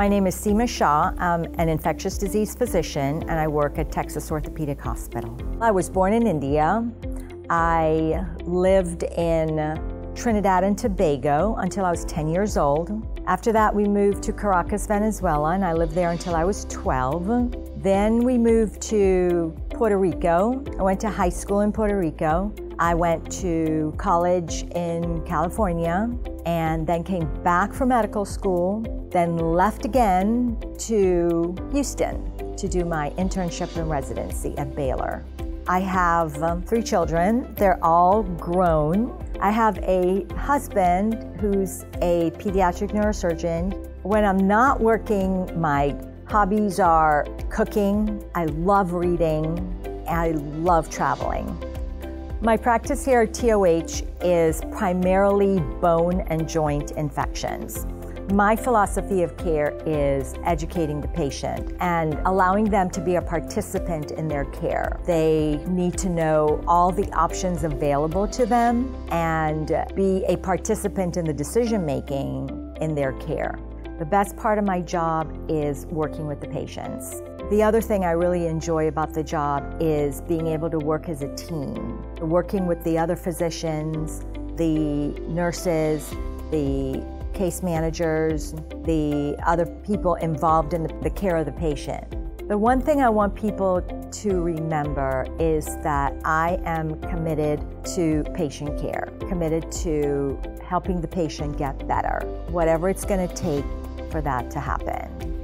My name is Seema Shah. I'm an infectious disease physician and I work at Texas Orthopedic Hospital. I was born in India. I lived in Trinidad and Tobago until I was 10 years old. After that, we moved to Caracas, Venezuela, and I lived there until I was 12. Then we moved to Puerto Rico. I went to high school in Puerto Rico. I went to college in California and then came back for medical school, then left again to Houston to do my internship and residency at Baylor. I have um, three children. They're all grown. I have a husband who's a pediatric neurosurgeon. When I'm not working, my hobbies are cooking, I love reading, and I love traveling. My practice here at TOH is primarily bone and joint infections. My philosophy of care is educating the patient and allowing them to be a participant in their care. They need to know all the options available to them and be a participant in the decision making in their care. The best part of my job is working with the patients. The other thing I really enjoy about the job is being able to work as a team, working with the other physicians, the nurses, the case managers, the other people involved in the, care of the patient. The one thing I want people to remember is that I am committed to patient care, committed to helping the patient get better, whatever it's going to take for that to happen.